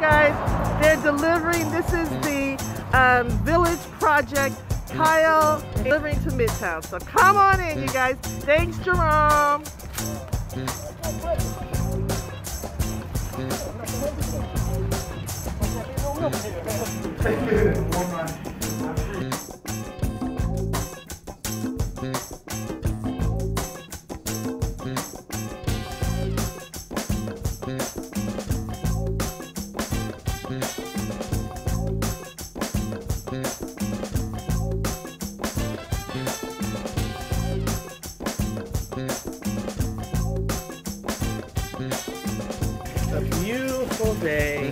Guys, they're delivering. This is the um, Village Project tile delivering to Midtown. So come on in, you guys. Thanks, Jerome. A beautiful day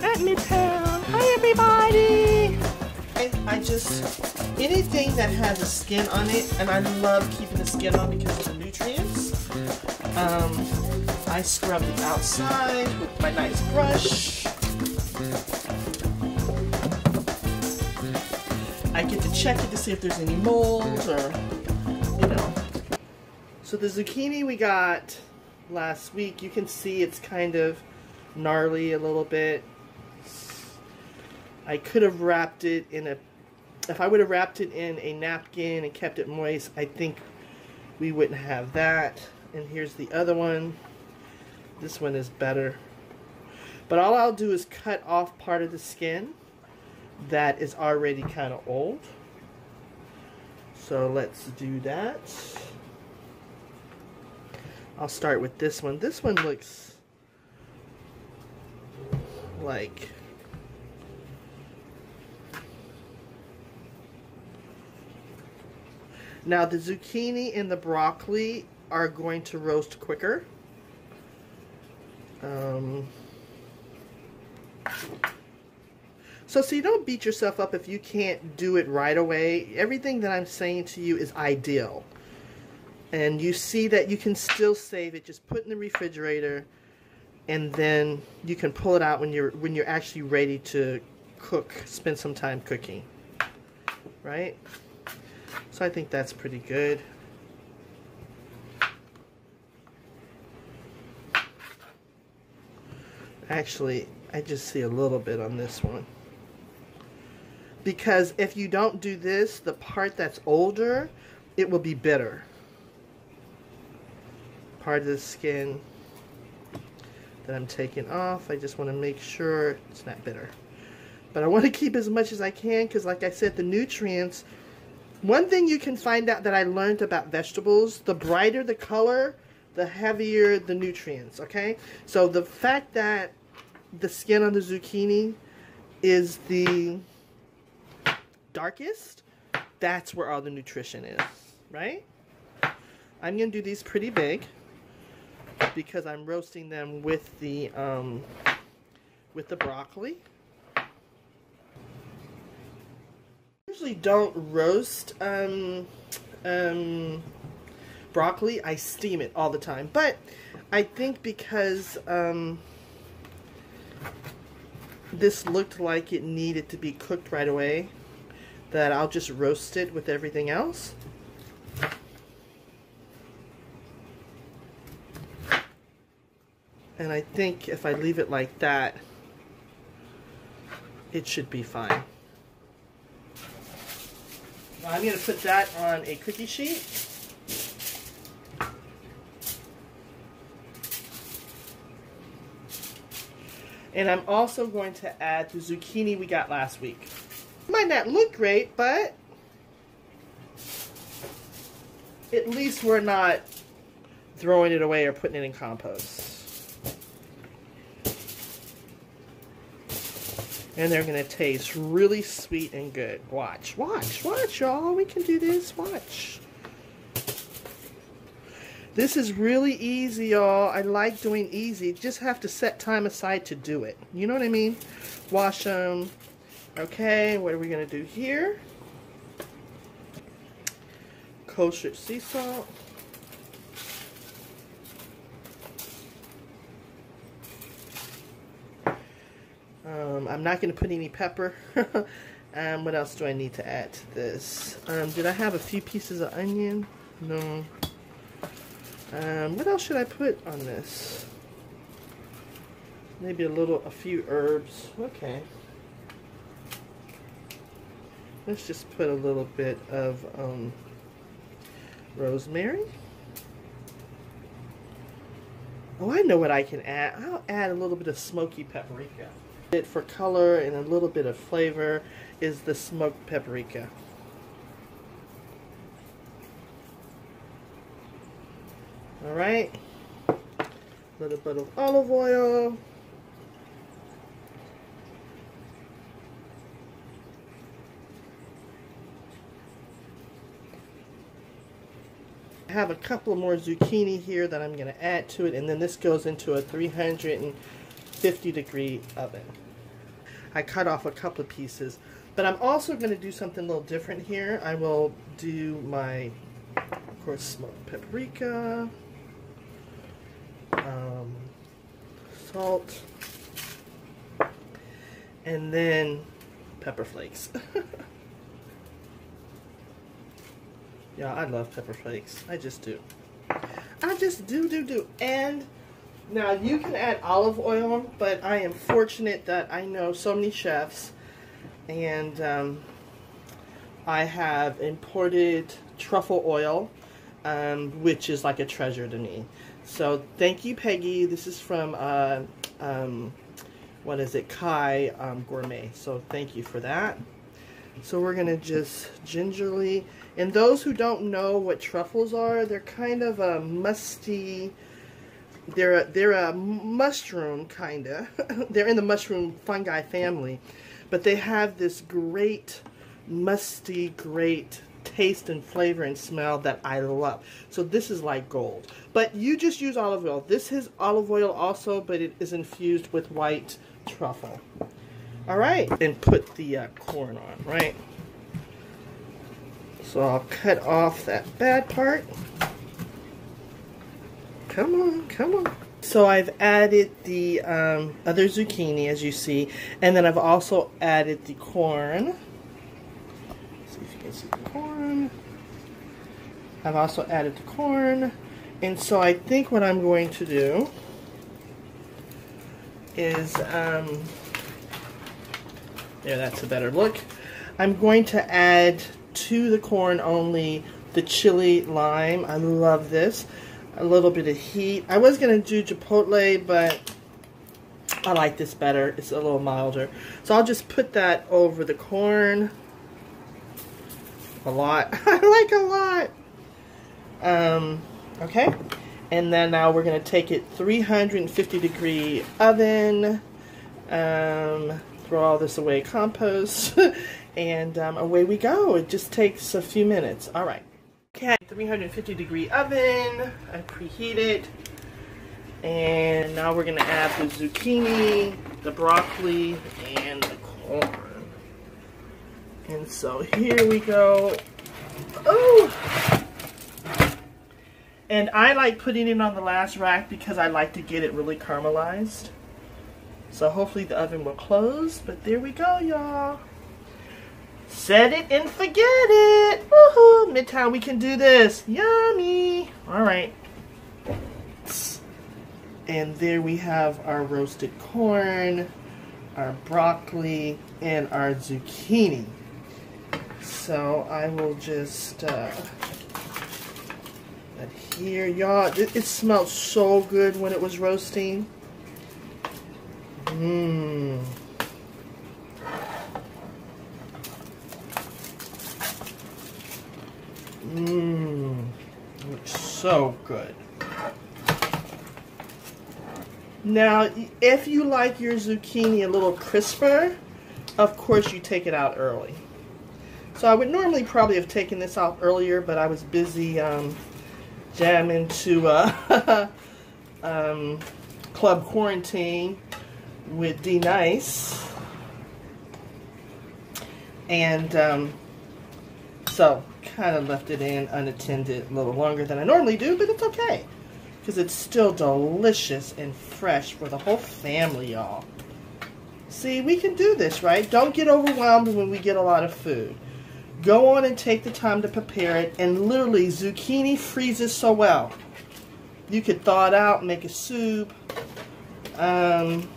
at Midtown. Hi, everybody. I, I just, anything that has a skin on it, and I love keeping the skin on because of the nutrients. Um, I scrub the outside with my nice brush. I get to check it to see if there's any mold or, you know. So the zucchini we got last week, you can see it's kind of gnarly a little bit. I could have wrapped it in a, if I would have wrapped it in a napkin and kept it moist, I think we wouldn't have that. And here's the other one. This one is better. But all I'll do is cut off part of the skin that is already kind of old. So let's do that. I'll start with this one. This one looks like Now the zucchini and the broccoli are going to roast quicker. Um, so, so you don't beat yourself up if you can't do it right away. Everything that I'm saying to you is ideal. And you see that you can still save it. Just put it in the refrigerator and then you can pull it out when you're when you're actually ready to cook, spend some time cooking. Right? So I think that's pretty good. Actually, I just see a little bit on this one. Because if you don't do this, the part that's older, it will be bitter. Part of the skin that I'm taking off, I just want to make sure it's not bitter. But I want to keep as much as I can because like I said, the nutrients, one thing you can find out that I learned about vegetables, the brighter the color, the heavier the nutrients, okay? So the fact that the skin on the zucchini is the darkest, that's where all the nutrition is, right? I'm going to do these pretty big because I'm roasting them with the um, with the broccoli. usually don't roast um, um, broccoli. I steam it all the time. But I think because um, this looked like it needed to be cooked right away, that I'll just roast it with everything else. And I think if I leave it like that, it should be fine. I'm going to put that on a cookie sheet. And I'm also going to add the zucchini we got last week. Might not look great, but at least we're not throwing it away or putting it in compost. And they're going to taste really sweet and good. Watch, watch, watch, y'all. We can do this. Watch. This is really easy, y'all. I like doing easy. Just have to set time aside to do it. You know what I mean? Wash them. Okay, what are we going to do here? Kosher sea salt. Um, I'm not going to put any pepper. um, what else do I need to add to this? Um, did I have a few pieces of onion? No. Um, what else should I put on this? Maybe a little, a few herbs. Okay. Let's just put a little bit of um, rosemary. Oh, I know what I can add. I'll add a little bit of smoky paprika. It for color and a little bit of flavor is the smoked paprika. All right. A little bit of olive oil. I have a couple more zucchini here that I'm going to add to it and then this goes into a 350 degree oven. I cut off a couple of pieces but I'm also going to do something a little different here. I will do my, of course, smoked paprika, um, salt, and then pepper flakes. Yeah, I love pepper flakes. I just do. I just do, do, do. And now you can add olive oil, but I am fortunate that I know so many chefs and um, I have imported truffle oil, um, which is like a treasure to me. So thank you, Peggy. This is from, uh, um, what is it, Kai um, Gourmet. So thank you for that. So we're going to just gingerly and those who don't know what truffles are, they're kind of a musty, they're a, they're a mushroom, kind of. they're in the mushroom fungi family. But they have this great, musty, great taste and flavor and smell that I love. So this is like gold. But you just use olive oil. This is olive oil also, but it is infused with white truffle. All right. And put the uh, corn on, right? So I'll cut off that bad part. Come on, come on. So I've added the um, other zucchini, as you see, and then I've also added the corn. Let's see if you can see the corn. I've also added the corn. And so I think what I'm going to do is, um, there, that's a better look. I'm going to add to the corn only the chili lime. I love this. A little bit of heat. I was going to do chipotle, but I like this better. It's a little milder. So I'll just put that over the corn. A lot. I like a lot. Um, okay. And then now we're going to take it 350 degree oven. Um, throw all this away compost. and um, away we go. It just takes a few minutes. All right. Okay, 350 degree oven. I preheated. And now we're to add the zucchini, the broccoli, and the corn. And so here we go. Oh! And I like putting it on the last rack because I like to get it really caramelized. So hopefully the oven will close. But there we go, y'all. Set it and forget it. Woohoo! Midtown, we can do this. Yummy. All right. And there we have our roasted corn, our broccoli, and our zucchini. So I will just uh, adhere. Y'all, it, it smelled so good when it was roasting. Mmm. Looks so good. Now, if you like your zucchini a little crisper, of course you take it out early. So I would normally probably have taken this out earlier, but I was busy um, jamming to uh, um, Club Quarantine with D-Nice. And um, so kind of left it in unattended a little longer than I normally do, but it's okay. Because it's still delicious and fresh for the whole family, y'all. See, we can do this, right? Don't get overwhelmed when we get a lot of food. Go on and take the time to prepare it. And literally, zucchini freezes so well. You could thaw it out, make a soup. Um,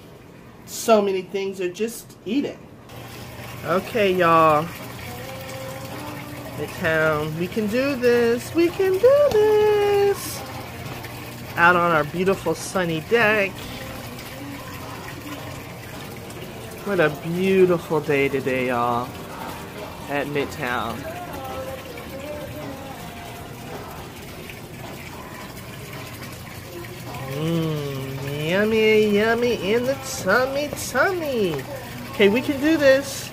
so many things or just eat it. Okay, y'all. Midtown, we can do this. We can do this. Out on our beautiful sunny deck. What a beautiful day today, y'all, at Midtown. Mmm, yummy, yummy in the tummy, tummy. Okay, we can do this.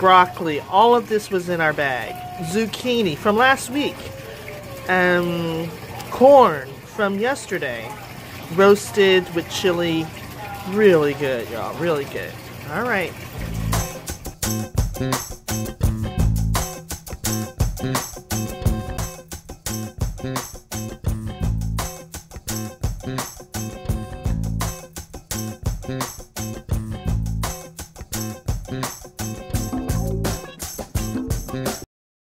Broccoli, all of this was in our bag. Zucchini from last week. Um, corn from yesterday. Roasted with chili. Really good, y'all. Really good. All right.